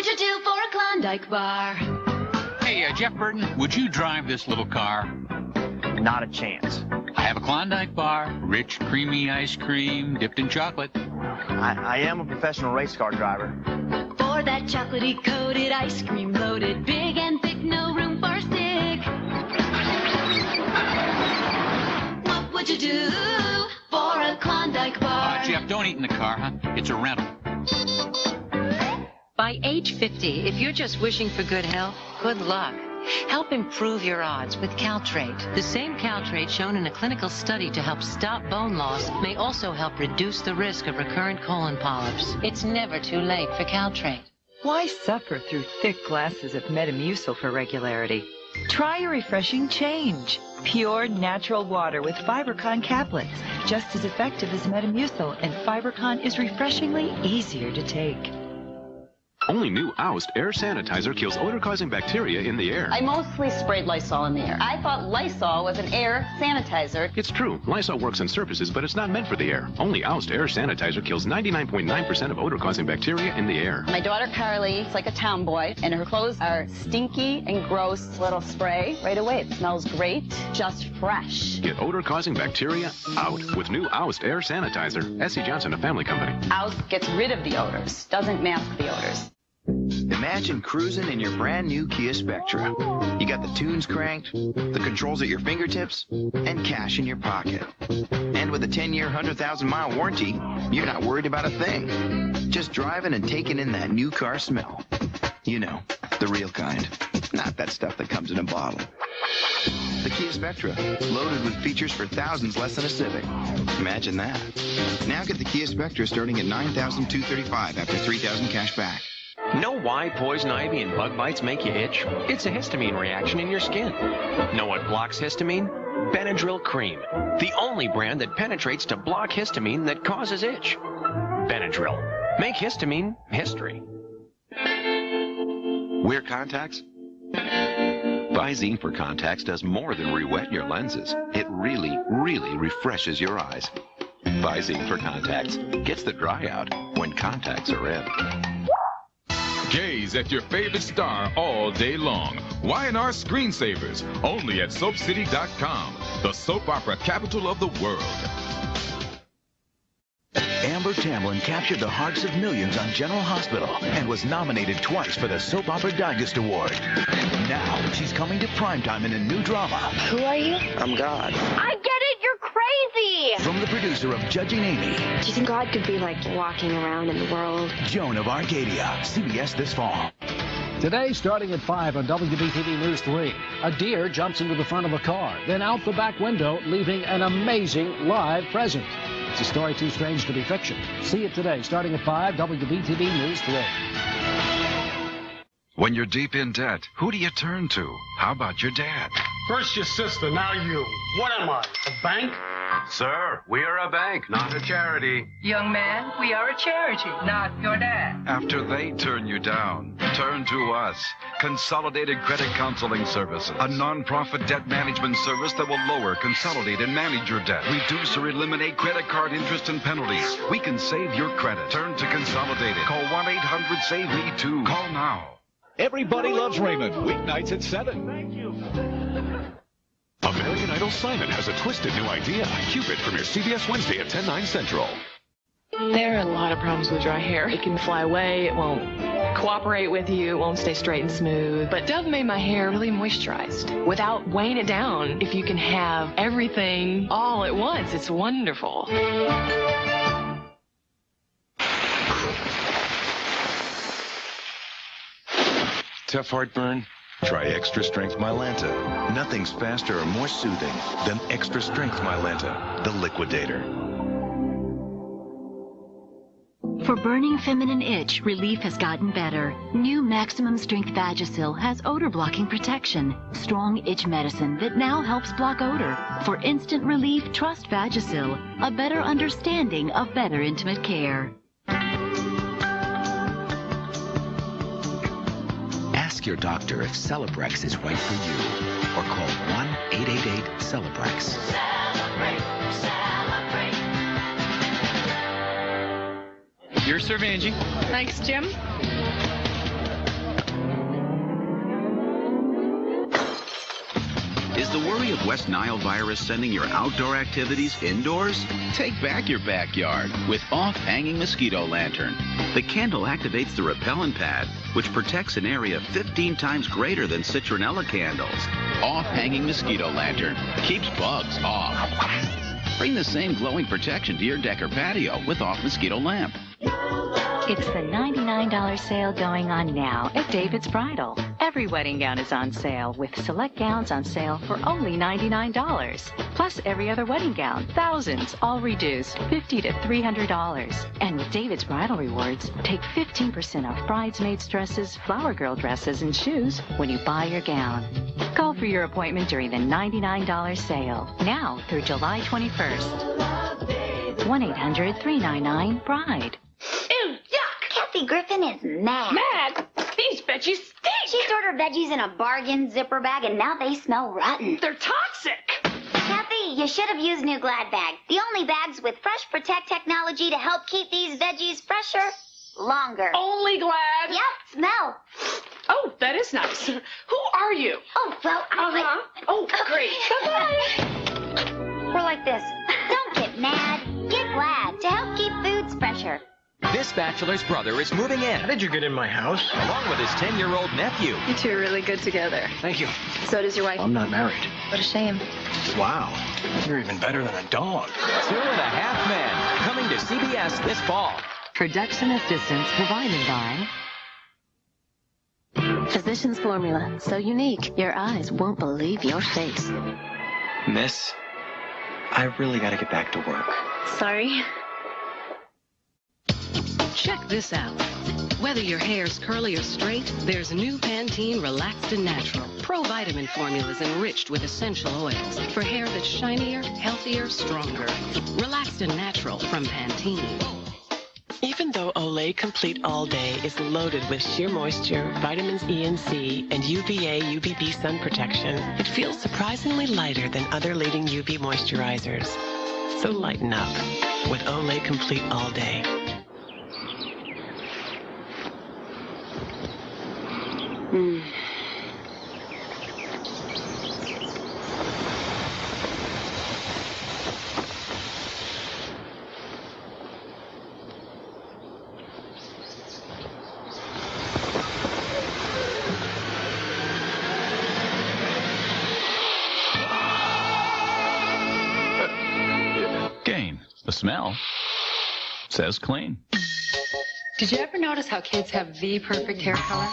would you do for a Klondike bar? Hey, uh, Jeff Burton, would you drive this little car? Not a chance. I have a Klondike bar, rich, creamy ice cream dipped in chocolate. I, I am a professional race car driver. For that chocolatey coated ice cream loaded, big and thick, no room for a stick. What would you do for a Klondike bar? Uh, Jeff, don't eat in the car, huh? It's a rental. By age 50, if you're just wishing for good health, good luck. Help improve your odds with Caltrate. The same Caltrate shown in a clinical study to help stop bone loss may also help reduce the risk of recurrent colon polyps. It's never too late for Caltrate. Why suffer through thick glasses of Metamucil for regularity? Try a refreshing change. Pure natural water with Fibercon caplets. Just as effective as Metamucil, and Fibercon is refreshingly easier to take. Only new Oust air sanitizer kills odor-causing bacteria in the air. I mostly sprayed Lysol in the air. I thought Lysol was an air sanitizer. It's true. Lysol works on surfaces, but it's not meant for the air. Only Oust air sanitizer kills 99.9% of odor-causing bacteria in the air. My daughter Carly is like a tomboy, and her clothes are stinky and gross. Little spray right away. It smells great, just fresh. Get odor-causing bacteria out with new Oust air sanitizer. S.C. Johnson, a family company. Oust gets rid of the odors, doesn't mask the odors. Imagine cruising in your brand new Kia Spectra. You got the tunes cranked, the controls at your fingertips, and cash in your pocket. And with a 10-year, 100,000-mile warranty, you're not worried about a thing. Just driving and taking in that new car smell. You know, the real kind. Not that stuff that comes in a bottle. The Kia Spectra, loaded with features for thousands less than a Civic. Imagine that. Now get the Kia Spectra starting at $9,235 after 3000 cash back. Know why poison ivy and bug bites make you itch? It's a histamine reaction in your skin. Know what blocks histamine? Benadryl Cream, the only brand that penetrates to block histamine that causes itch. Benadryl. Make histamine history. Wear contacts? Visine for contacts does more than re-wet your lenses. It really, really refreshes your eyes. Visine for contacts gets the dry out when contacts are in. Gaze at your favorite star all day long. Y&R Screensavers, only at SoapCity.com, the soap opera capital of the world. Amber Tamblyn captured the hearts of millions on General Hospital and was nominated twice for the Soap Opera Digest Award. Now she's coming to primetime in a new drama. Who are you? I'm God. I get it! You're crazy! From the producer of Judging Amy. Do you think God could be like walking around in the world? Joan of Arcadia. CBS this fall. Today, starting at 5 on WBTV News 3, a deer jumps into the front of a car, then out the back window, leaving an amazing live present. It's a story too strange to be fiction. See it today, starting at 5, WBTV News 3. When you're deep in debt, who do you turn to? How about your dad? First your sister, now you. What am I, a bank? Sir, we are a bank, not a charity. Young man, we are a charity, not your dad. After they turn you down, turn to us. Consolidated Credit Counseling Services, a non-profit debt management service that will lower, consolidate, and manage your debt, reduce or eliminate credit card interest and penalties. We can save your credit. Turn to Consolidated. Call 1-800-SAVE-ME-TOO. Call now. Everybody loves Raymond, weeknights at 7. Thank you. American Idol Simon has a twisted new idea. Cupid premieres CBS Wednesday at 10, 9 Central. There are a lot of problems with dry hair. It can fly away, it won't cooperate with you, it won't stay straight and smooth. But Dove made my hair really moisturized without weighing it down. If you can have everything all at once, it's wonderful. Tough heartburn? Try Extra Strength Mylanta. Nothing's faster or more soothing than Extra Strength Mylanta, the liquidator. For burning feminine itch, relief has gotten better. New Maximum Strength Vagisil has odor blocking protection. Strong itch medicine that now helps block odor. For instant relief, trust Vagisil. A better understanding of better intimate care. Ask your doctor if Celebrex is right for you or call 1-888-CELEBREX. Celebrate, celebrate. Your serve, Angie. Thanks, Jim. The worry of West Nile virus sending your outdoor activities indoors? Take back your backyard with off-hanging mosquito lantern. The candle activates the repellent pad, which protects an area 15 times greater than citronella candles. Off-hanging mosquito lantern keeps bugs off. Bring the same glowing protection to your deck or patio with off mosquito lamp. It's the $99 sale going on now at David's Bridal. Every wedding gown is on sale, with select gowns on sale for only $99. Plus every other wedding gown, thousands, all reduced 50 to $300. And with David's Bridal Rewards, take 15% off bridesmaids' dresses, flower girl dresses, and shoes when you buy your gown. Call for your appointment during the $99 sale, now through July 21st. 1 800 399 Bride. Ew, yuck! Kathy Griffin is mad. Mad? Veggies stink! She stored her veggies in a bargain zipper bag and now they smell rotten. They're toxic! Kathy, you should have used new Glad Bag. The only bags with Fresh Protect technology to help keep these veggies fresher longer. Only Glad? Yep, smell. Oh, that is nice. Who are you? Oh, well, I Uh-huh. Oh, great. Bye-bye. We're like this. Don't get mad. Get Glad to help keep foods fresher. This bachelor's brother is moving in. How did you get in my house? Along with his 10 year old nephew. You two are really good together. Thank you. So does your wife. I'm not married. What a shame. Wow. You're even better than a dog. Two and a half men coming to CBS this fall. Production assistance provided by Physicians Formula. So unique, your eyes won't believe your face. Miss, I really gotta get back to work. Sorry. Check this out. Whether your hair's curly or straight, there's new Pantene Relaxed and Natural. Pro vitamin formulas enriched with essential oils for hair that's shinier, healthier, stronger. Relaxed and Natural from Pantene. Even though Olay Complete All Day is loaded with sheer moisture, vitamins E and C, and UVA UVB sun protection, it feels surprisingly lighter than other leading UV moisturizers. So lighten up with Olay Complete All Day. Gain. The smell says clean. Did you ever notice how kids have the perfect hair color?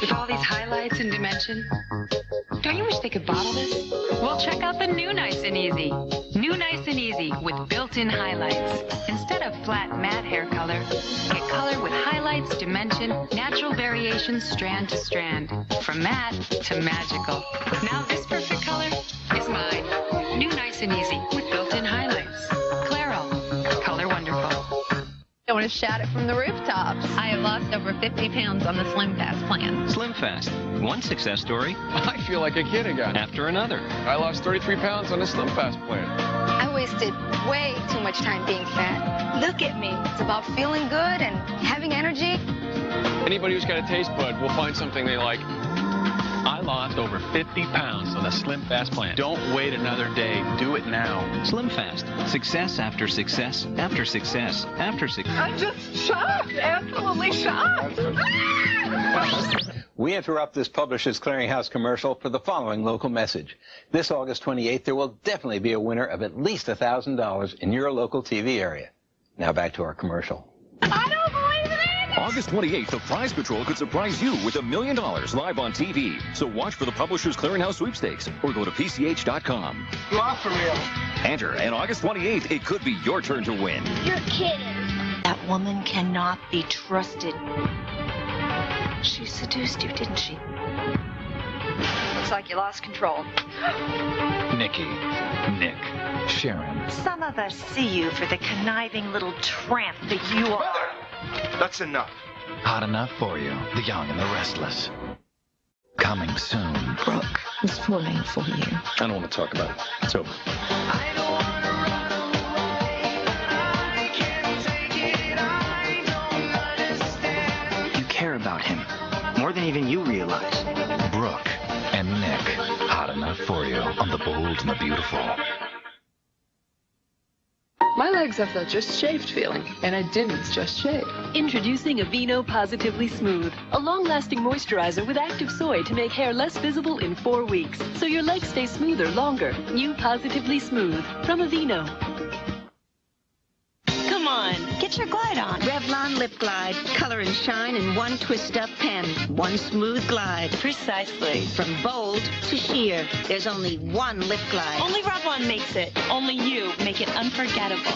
With all these highlights and dimension? Don't you wish they could bottle this? Well, check out the new Nice and Easy. New Nice and Easy with built-in highlights. Instead of flat matte hair color, get color with highlights, dimension, natural variations strand to strand. From matte to magical. Now this perfect color is mine. New Nice and Easy with built-in highlights. To shout it from the rooftops. I have lost over 50 pounds on the Slim Fast plan. Slim Fast. One success story I feel like a kid again. after another. I lost 33 pounds on the Slim Fast plan. I wasted way too much time being fat. Look at me. It's about feeling good and having energy. Anybody who's got a taste bud will find something they like. I lost over 50 pounds on the Slim Fast plan. Don't wait another day. Do it now. Slim Fast. Success after success after success after success. I'm just shocked. Absolutely shocked. We interrupt this Publishers Clearinghouse commercial for the following local message. This August 28th, there will definitely be a winner of at least $1,000 in your local TV area. Now back to our commercial. August 28th, the Prize Patrol could surprise you with a million dollars live on TV. So watch for the Publishers Clearinghouse sweepstakes or go to PCH.com. You are for real. Enter, and August 28th, it could be your turn to win. You're kidding. That woman cannot be trusted. She seduced you, didn't she? Looks like you lost control. Nikki, Nick, Sharon. Some of us see you for the conniving little tramp that you are. That's enough. Hot enough for you, the young and the restless. Coming soon. Brooke is falling for you. I don't want to talk about it. It's over. You care about him more than even you realize. Brooke, and Nick. Hot enough for you on the bold and the beautiful. My legs have that just shaved feeling, and I didn't just shave. Introducing Aveeno Positively Smooth, a long-lasting moisturizer with active soy to make hair less visible in four weeks, so your legs stay smoother longer. New Positively Smooth from Aveeno. Come on, get your glide on. Revlon Lip Glide. Color and shine in one twist-up pen. One smooth glide. Precisely. From bold to sheer, there's only one lip glide. Only Revlon makes it. Only you make it unforgettable.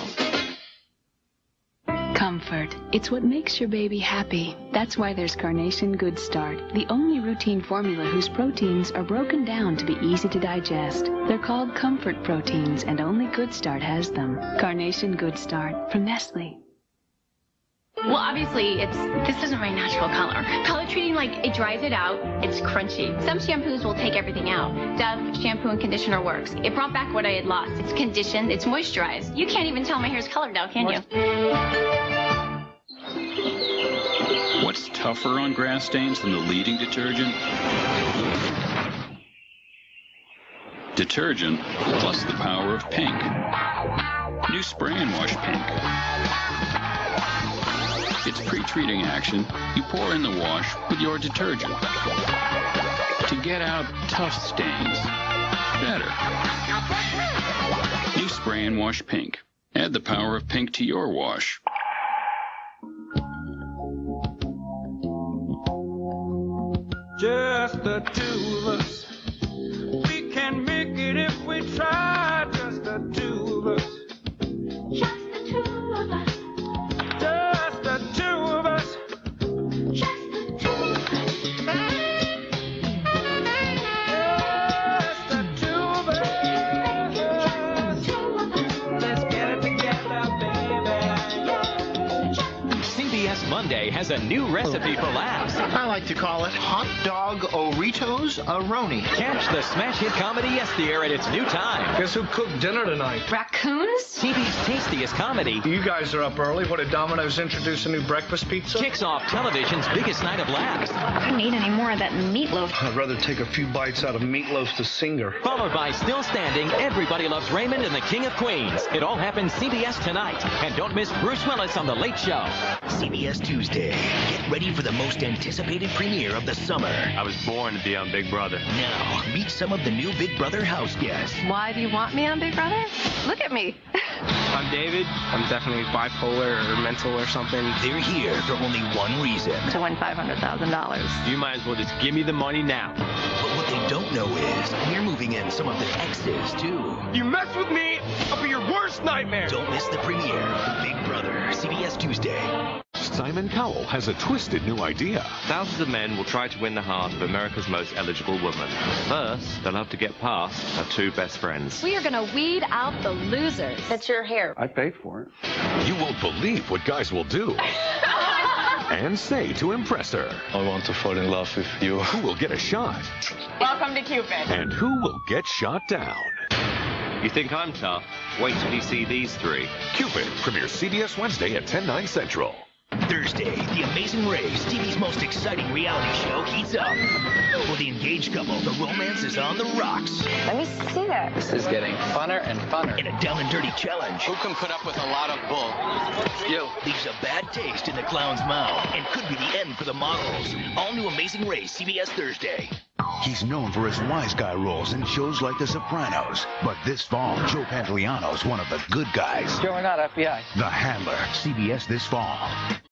Comfort. It's what makes your baby happy. That's why there's Carnation Good Start, the only routine formula whose proteins are broken down to be easy to digest. They're called comfort proteins, and only Good Start has them. Carnation Good Start from Nestle. Well, obviously, it's this isn't my natural color. Color treating, like, it dries it out. It's crunchy. Some shampoos will take everything out. Dove shampoo and conditioner works. It brought back what I had lost. It's conditioned. It's moisturized. You can't even tell my hair's colored now, can you? What's tougher on grass stains than the leading detergent? Detergent plus the power of pink. New Spray and Wash Pink. Its pre-treating action, you pour in the wash with your detergent to get out tough stains better. New Spray and Wash Pink. Add the power of pink to your wash. Just the two of us. We can make it if we try. Just the two of us. A new recipe for laughs. I like to call it Hot Dog Oritos Aroni. Catch the smash hit comedy Yes Dear at its new time. Guess who cooked dinner tonight? Raccoons? TV's tastiest comedy. You guys are up early. What did Domino's introduce a new breakfast pizza? Kicks off television's biggest night of laughs. I couldn't eat any more of that meatloaf. I'd rather take a few bites out of Meatloaf the Singer. Followed by Still Standing, Everybody Loves Raymond and the King of Queens. It all happens CBS tonight. And don't miss Bruce Willis on The Late Show. CBS Tuesday. Get ready for the most anticipated premiere of the summer. I was born to be on Big Brother. Now, meet some of the new Big Brother house guests. Why do you want me on Big Brother? Look at me. I'm David. I'm definitely bipolar or mental or something. They're here for only one reason. To win $500,000. You might as well just give me the money now. But what they don't know is we're moving in some of the exes too. You mess with me, I'll be your worst nightmare. Don't miss the premiere of Big Brother, CBS Tuesday. Simon Cowell has a twisted new idea. Thousands of men will try to win the heart of America's most eligible woman. First, they'll have to get past her two best friends. We are going to weed out the losers. That's your hair. I paid for it. You won't believe what guys will do and say to impress her. I want to fall in love with you. Who will get a shot Welcome to Cupid. and who will get shot down. You think I'm tough? Wait till you see these three. Cupid premieres CBS Wednesday at 10, 9 central. Thursday, The Amazing Race, TV's most exciting reality show, heats up. For the engaged couple, the romance is on the rocks. Let me see that. This is getting funner and funner. In a down and dirty challenge, Who can put up with a lot of bull? You. leaves a bad taste in the clown's mouth and could be the end for the models. All new Amazing Race, CBS Thursday. He's known for his wise guy roles in shows like The Sopranos. But this fall, Joe Pantoliano's one of the good guys. Joe, we're not FBI. The Handler, CBS this fall.